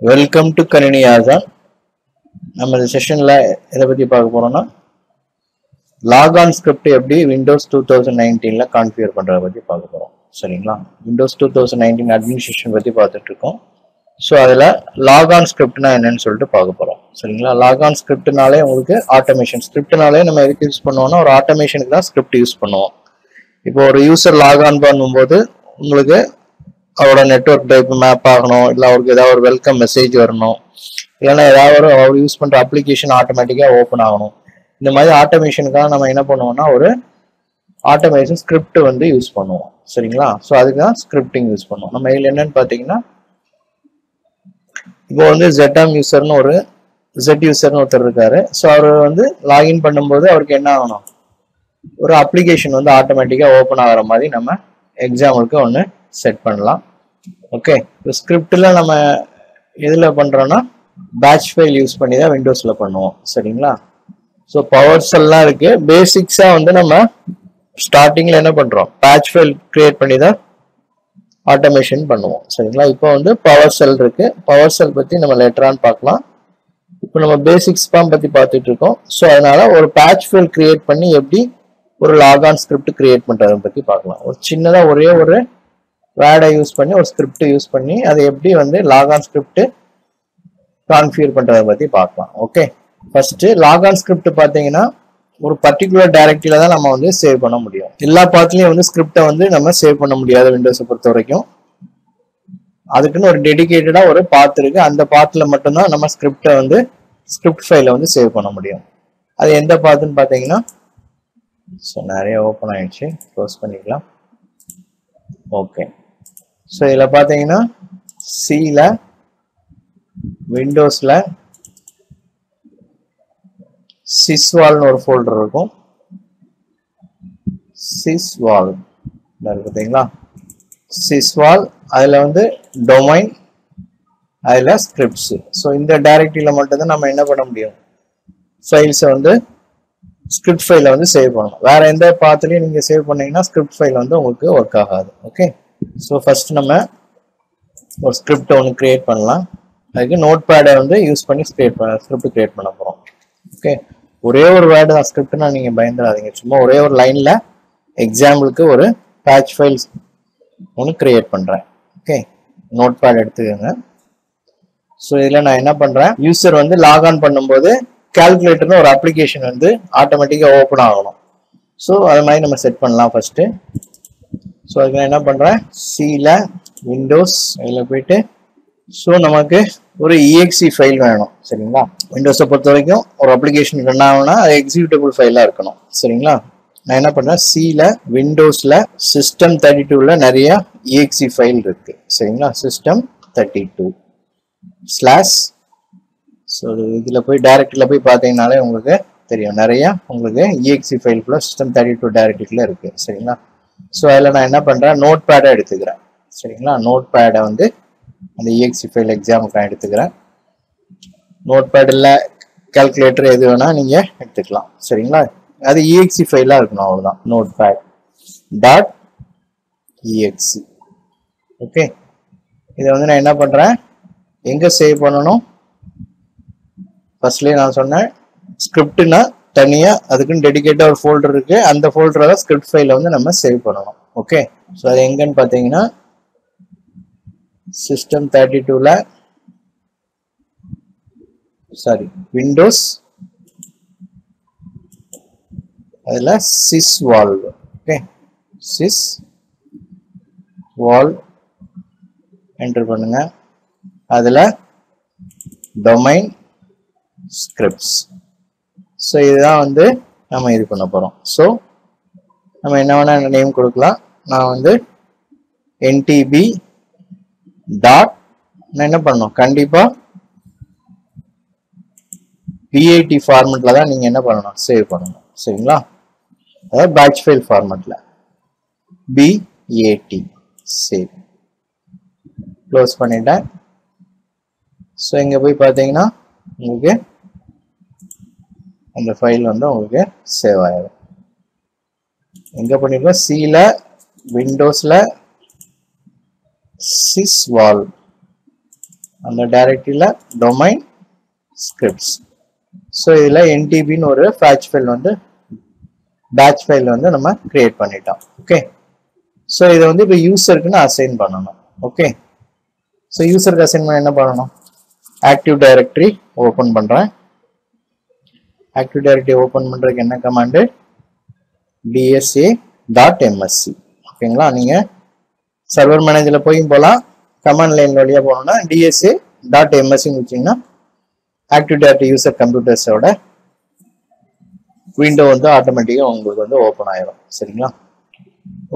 Welcome to கணினி ஆசான் நம்ம இந்த செஷனில் எதை பற்றி பார்க்க போகிறோம்னா லாகான் ஸ்கிரிப்ட் எப்படி விண்டோஸ் டூ தௌசண்ட் நைன்டீனில் கான்ஃபிகர் பண்ணுறத பற்றி பார்க்க போகிறோம் சரிங்களா? Windows two thousand nineteen administration பற்றி பார்த்துட்டு இருக்கோம். ஸோ அதில் லாகான் ஸ்கிரிப்ட்னா என்னன்னு சொல்லிட்டு பார்க்க போகிறோம் சரிங்களா? லாகான் ஸ்கிரிப்ட்னாலே உங்களுக்கு ஆட்டோமேஷன் ஸ்கிரிப்ட்னாலே நம்ம எதுக்கு யூஸ் பண்ணுவோம்னா ஒரு ஆட்டோமேஷனுக்கு தான் ஸ்கிரிப்ட் யூஸ் பண்ணுவோம். இப்போ ஒரு யூசர் லாகான் பண்ணும்போது உங்களுக்கு அவரோட நெட்ஒர்க் டைப் மேப் ஆகணும் இல்லை அவருக்கு ஏதாவது ஒரு வெல்கம் மெசேஜ் வரணும் இல்லைன்னா ஏதாவது ஒரு அவர் யூஸ் பண்ணுற அப்ளிகேஷன் ஆட்டோமேட்டிக்காக ஓப்பன் ஆகணும். இந்த மாதிரி ஆட்டோமேஷனுக்காக நம்ம என்ன பண்ணுவோம்னா ஒரு ஆட்டோமேஷன் ஸ்கிரிப்ட் வந்து யூஸ் பண்ணுவோம். சரிங்களா? ஸோ அதுக்கு தான் ஸ்கிரிப்டிங் யூஸ் பண்ணுவோம். நம்ம இதில் என்னன்னு பார்த்தீங்கன்னா இப்போ வந்து ZM யூசர்னு ஒரு ஜெட் யூசர்னு ஒருத்தர் இருக்காரு. ஸோ அவர் வந்து லாகின் பண்ணும்போது அவருக்கு என்ன ஆகணும்? ஒரு அப்ளிகேஷன் வந்து ஆட்டோமேட்டிக்காக ஓப்பன் ஆகிற மாதிரி நம்ம எக்ஸாம்பிளுக்கு ஒன்று செட் பண்ணலாம். ஓகே இப்போ ஸ்கிரிப்டில் நம்ம எதில் பண்ணுறோன்னா பேட்ச் ஃபைல் யூஸ் பண்ணி தான் விண்டோஸில் பண்ணுவோம். சரிங்களா? ஸோ பவர்ஸ் எல்லாம் இருக்குது பேசிக்ஸாக வந்து நம்ம ஸ்டார்டிங்கில் என்ன பண்ணுறோம் பேட்ச் ஃபைல் க்ரியேட் பண்ணி தான் ஆட்டோமேஷன் பண்ணுவோம். சரிங்களா? இப்போ வந்து பவர் செல் இருக்குது பவர் செல் பற்றி நம்ம லெட்டரான்னு பார்க்கலாம். இப்போ நம்ம பேசிக்ஸ் தான் பற்றி பார்த்துட்டு இருக்கோம். ஸோ அதனால ஒரு பேட்ச் ஃபைல் க்ரியேட் பண்ணி எப்படி ஒரு லாகான் ஸ்கிரிப்ட் க்ரியேட் பண்ணுறதை பற்றி பார்க்கலாம். ஒரு சின்னதாக ஒரே ஒரு வேர்டை யூஸ் பண்ணி ஒரு ஸ்கிரிப்ட் யூஸ் பண்ணி அதை எப்படி வந்து லாகான் ஸ்கிரிப்ட் கான்ஃபியூர் பண்ணுறதை பற்றி பார்க்கலாம். ஓகே ஃபஸ்ட்டு லாகான் ஸ்கிரிப்ட் பார்த்தீங்கன்னா ஒரு பர்டிகுலர் டைரக்டரியில தான் நம்ம வந்து சேவ் பண்ண முடியும். எல்லா பாத்துலயும் வந்து ஸ்கிரிப்டை வந்து நம்ம சேவ் பண்ண முடியாது விண்டோஸை பொறுத்த வரைக்கும். அதுக்குன்னு ஒரு டெடிக்கேட்டடாக ஒரு பாத் இருக்கு. அந்த பாத்தில் மட்டும்தான் நம்ம ஸ்கிரிப்டை வந்து ஸ்கிரிப்ட் ஃபைல வந்து சேவ் பண்ண முடியும். அது எந்த பாத்துன்னு பார்த்தீங்கன்னா ஸோ நிறைய ஓப்பன் ஆயிடுச்சு. க்ளோஸ் பண்ணிக்கலாம். ஓகே ஸோ இதில் பார்த்தீங்கன்னா சியில் விண்டோஸில் சிஸ்வால்னு ஒரு ஃபோல்டர் இருக்கும். சிஸ்வால் இருக்கு பார்த்தீங்களா சிஸ்வால் அதில் வந்து டொமைன் அதில் ஸ்கிரிப்ட்ஸு ஸோ இந்த டைரக்டரியில் மட்டும்தான் நம்ம என்ன பண்ண முடியும்? ஃபைல்ஸை வந்து ஸ்கிரிப்ட் ஃபைலை வந்து சேவ் பண்ணணும். வேறு எந்த பாத்துலையும் நீங்கள் சேவ் பண்ணீங்கன்னா ஸ்கிரிப்ட் ஃபைல் வந்து உங்களுக்கு ஒர்க் ஆகாது. ஓகே ஸோ ஃபஸ்ட் நம்ம ஒரு ஸ்கிரிப்ட் ஒன்று கிரியேட் பண்ணலாம். அதுக்கு நோட் பேடை வந்து யூஸ் பண்ணி கிரியேட் பண்ண ஸ்கிரிப்ட் கிரியேட் பண்ண போகிறோம் ஓகே ஒரே ஒரு வேர்டு தான் ஸ்கிரிப்ட்னா நீங்கள் பயந்துடாதீங்க. சும்மா ஒரே ஒரு லைனில் எக்ஸாம்பிளுக்கு ஒரு பேட்ச் ஃபைல்ஸ் ஒன்று கிரியேட் பண்ணுறேன் ஓகே நோட் பேட் எடுத்துக்கோங்க. ஸோ இதில் நான் என்ன பண்ணுறேன் யூசர் வந்து லாக் ஆன் பண்ணும்போது கால்குலேட்டர்னு ஒரு அப்ளிகேஷன் வந்து ஆட்டோமேட்டிக்காக ஓப்பன் ஆகணும். ஸோ அது மாதிரி நம்ம செட் பண்ணலாம் ஃபஸ்ட்டு ஸோ அதுக்கு நான் என்ன பண்ணுறேன் சியில் விண்டோஸ் இதில் போயிட்டு ஸோ நமக்கு ஒரு இஎக்ஸி ஃபைல் வேணும் சரிங்களா? விண்டோஸை பொறுத்த வரைக்கும் ஒரு அப்ளிகேஷன் ரன் ஆகணும்னா அது எக்ஸிக்யூட்டபிள் ஃபைலாக இருக்கணும் சரிங்களா? நான் என்ன பண்ணுறேன் சியில் விண்டோஸில் சிஸ்டம் தேர்ட்டி டூவில் நிறைய இஎக்ஸி ஃபைல் இருக்குது சரிங்களா? System thirty two slash so இதில் போய் டைரக்டில் போய் பார்த்தீங்கனாலே உங்களுக்கு தெரியும். நிறையா உங்களுக்கு இஎக்ஸி ஃபைல் ஃபுல்லாக சிஸ்டம் தேர்ட்டி டூ டைரக்டில் இருக்குது சரிங்களா? ஸோ அதில் நான் என்ன பண்ணுறேன் நோட் பேடை எடுத்துக்கிறேன். சரிங்களா? நோட் பேடை வந்து அந்த இஎக்சி ஃபைல் எக்ஸாமுக்கு நான் எடுத்துக்கிறேன். நோட் பேடில் கால்குலேட்டர் எது வேணால் நீங்கள் எடுத்துக்கலாம். சரிங்களா? அது இஎக்சி ஃபைலாக இருக்கணும் அவ்வளோதான் notepad dot EXE okay இதை வந்து நான் என்ன பண்ணுறேன் எங்கே சேவ் பண்ணணும்? ஃபர்ஸ்ட்லேயே நான் சொன்னேன் ஸ்கிரிப்டுன்னா தனியாக அதுக்குன்னு டெடிக்கேட்டாக ஒரு ஃபோல்டர் இருக்குது அந்த ஃபோல்டரை தான் ஸ்கிரிப்ட் ஃபைலை வந்து நம்ம சேவ் பண்ணணும். ஓகே ஸோ அது எங்கன்னு பார்த்தீங்கன்னா சிஸ்டம் தேர்ட்டி டூவில் சாரி விண்டோஸ் அதில் sysvol okay sysvol enter பண்ணுங்க. அதில் டொமைன் ஸ்கிரிப்ட்ஸ் ஸோ இதுதான் வந்து நம்ம இது பண்ண போகிறோம் ஸோ நம்ம என்ன வேணால் நேம் கொடுக்கலாம். நான் வந்து என்டிபி டாட் நான் என்ன பண்ணணும்? கண்டிப்பாக பிஐடி ஃபார்மெட்டில் தான் நீங்கள் என்ன பண்ணணும்? சேவ் பண்ணணும். சரிங்களா? அதாவது பேட்ச் ஃபைல் ஃபார்மெட்டில் பிஏடி சேவ் க்ளோஸ் பண்ணிட்டேன். ஸோ இங்கே போய் பார்த்தீங்கன்னா உங்களுக்கு அந்த ஃபைல் வந்து உங்களுக்கு சேவ் ஆகிடும் எங்கே பண்ணியிருக்கோம் சியில் விண்டோஸில் சிஸ் வால் அந்த டைரக்டரியில் டொமைன் ஸ்கிரிப்ட்ஸ் ஸோ இதில் என்டிபின்னு ஒரு ஃபேட்ச் ஃபைல் வந்து பேட்ச் ஃபைல் வந்து நம்ம கிரியேட் பண்ணிட்டோம். ஓகே ஸோ இதை வந்து இப்போ யூசருக்குன்னு அசைன் பண்ணணும். ஓகே ஸோ யூசருக்கு அசைன் பண்ண என்ன பண்ணணும்? ஆக்டிவ் டைரக்டரி ஓப்பன் பண்ணுறேன் ஆக்டிவ் டைரக்டரி ஓப்பன் பண்ணுறதுக்கு என்ன கமாண்டு டிஎஸ்ஏ டாட் எம்எஸ்சி ஓகேங்களா? நீங்கள் சர்வர் மேனேஜரில் போயும் போகலாம் கமாண்ட் லைன் வழியாக போனோம்னா டிஎஸ்ஏ டாட் எம்எஸ்சின்னு வச்சிங்கன்னா ஆக்டிவ் டைரக்டரி யூசர் கம்ப்யூட்டர்ஸோட விண்டோ வந்து ஆட்டோமேட்டிக்காக உங்களுக்கு வந்து ஓப்பன் ஆயிரும். சரிங்களா?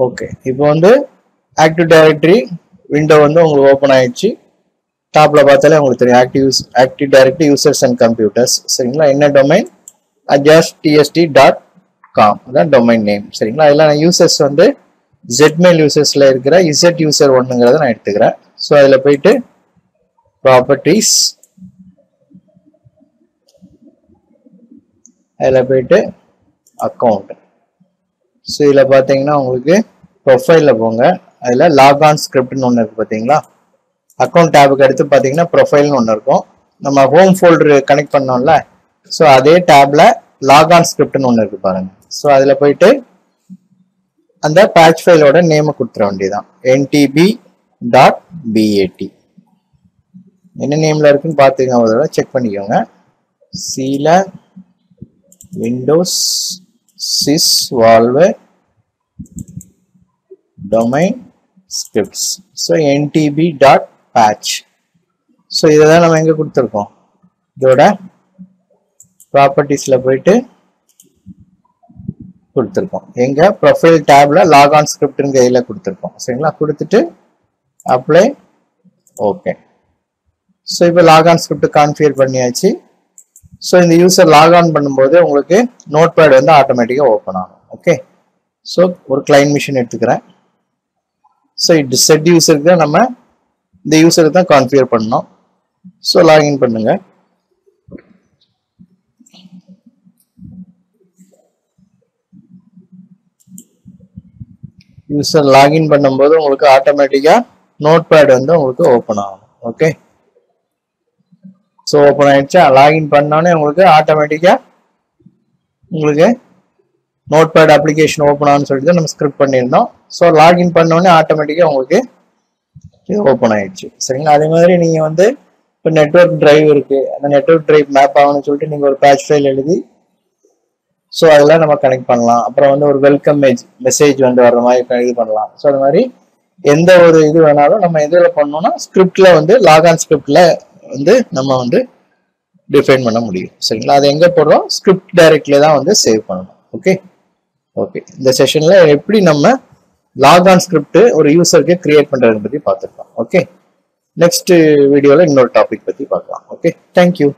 ஓகே இப்போ வந்து ஆக்டிவ் டைரக்டரி விண்டோ வந்து உங்களுக்கு ஓப்பன் ஆயிடுச்சு. டாப்பில் பார்த்தாலே உங்களுக்கு தெரியும். Active active directory users and computers சரிங்களா? என்ன domain Ajaz DST dot com அதான் டொமைன் நேம் சரிங்களா? அதில் நான் யூசர்ஸ் வந்து ஜெட்மெயில் யூசர்ஸ்ல இருக்கிற இசட் யூசர் ஒன்றுங்கிறத நான் எடுத்துக்கிறேன். ஸோ அதில் போயிட்டு ப்ராப்பர்ட்டிஸ் அதில் போயிட்டு அக்கௌண்ட் ஸோ இதில் பார்த்தீங்கன்னா உங்களுக்கு ப்ரொஃபைலில் போங்க. அதில் லாக்ஆன் ஸ்கிரிப்ட்னு ஒன்று இருக்குது பார்த்தீங்களா? அக்கௌண்ட் டேபுக்கு அடுத்து பார்த்தீங்கன்னா ப்ரொஃபைல்னு ஒன்று இருக்கும். நம்ம ஹோம் ஃபோல்டரு கனெக்ட் பண்ணோம்ல ஸோ அதே டேப்ல லாகான் ஸ்கிரிப்ட்னு ஒன்று இருக்கு பாருங்க. ஸோ அதில் போயிட்டு அந்த பேட்ச் ஃபைலோட நேமை கொடுத்துட வேண்டியதான் என்டிபி டாட் பிஏடி என்ன நேமில் இருக்குன்னு பார்த்துக்கோங்க அதோட செக் பண்ணிக்கோங்க. சீல Windows sysvol domain scripts so NTP dot batch so இதை தான் நம்ம எங்கே கொடுத்துருக்கோம்? இதோட ப்ராப்பர்ட்டிஸில் போயிட்டு கொடுத்துருக்கோம். எங்கள் ப்ரொஃபைல் டேப்பில் லாகான் ஸ்கிரிப்ட்னு கையில் கொடுத்துருக்கோம். சரிங்களா? கொடுத்துட்டு அப்ளை ஓகே ஸோ இப்போ லாகான் ஸ்கிரிப்ட் கான்ஃபிகர் பண்ணியாச்சு. ஸோ இந்த யூசர் லாகான் பண்ணும்போது உங்களுக்கு நோட் பேட் வந்து ஆட்டோமேட்டிக்காக ஓப்பன் ஆகும். ஓகே ஸோ ஒரு கிளைன் மிஷின் எடுத்துக்கிறேன். ஸோ இது செட் யூசருக்கு தான் நம்ம இந்த யூசருக்கு தான் கான்ஃபிகர் பண்ணோம். ஸோ லாகின் பண்ணுங்கள் யூசர் லாகின் பண்ணும்போது உங்களுக்கு ஆட்டோமேட்டிக்காக நோட் பேட் வந்து உங்களுக்கு ஓப்பன் ஆகும். ஓகே? ஸோ ஓப்பன் ஆகிடுச்சா லாகின் பண்ணோன்னே உங்களுக்கு ஆட்டோமேட்டிக்காக உங்களுக்கு நோட் பேட் அப்ளிகேஷன் ஓப்பன் ஆகும்னு சொல்லிட்டு நம்ம ஸ்கிரிப்ட் பண்ணியிருந்தோம். ஸோ லாகின் பண்ணோடனே ஆட்டோமேட்டிக்காக உங்களுக்கு இது ஓப்பன் ஆகிடுச்சு சரிங்களா? அதே மாதிரி நீங்கள் வந்து இப்போ நெட்ஒர்க் டிரைவ் இருக்குது அந்த நெட்ஒர்க் டிரைவ் மேப் ஆகணும்னு சொல்லிட்டு நீங்கள் ஒரு பேட்ச் ஃபைல் எழுதி ஸோ அதெல்லாம் நம்ம கனெக்ட் பண்ணலாம். அப்புறம் வந்து ஒரு வெல்கம் மெஜ் மெசேஜ் வந்து வர்ற மாதிரி இது பண்ணலாம். ஸோ அது மாதிரி எந்த ஒரு இது வேணாலும் நம்ம எதில் பண்ணோம்னா ஸ்கிரிப்டில் வந்து லாகான் ஸ்கிரிப்டில் வந்து நம்ம வந்து டிஃபைன் பண்ண முடியும். சரிங்களா? அது எங்கே போடுறோம்? ஸ்கிரிப்ட் டைரக்ட்ல தான் வந்து சேவ் பண்ணணும். ஓகே ஓகே இந்த செஷனில் எப்படி நம்ம லாகான் ஸ்கிரிப்ட் ஒரு யூசருக்கு கிரியேட் பண்ணுறதை பற்றி பார்த்துருக்கோம் ஓகே நெக்ஸ்ட் வீடியோவில் இன்னொரு டாபிக் பற்றி பார்க்கலாம். Okay thank you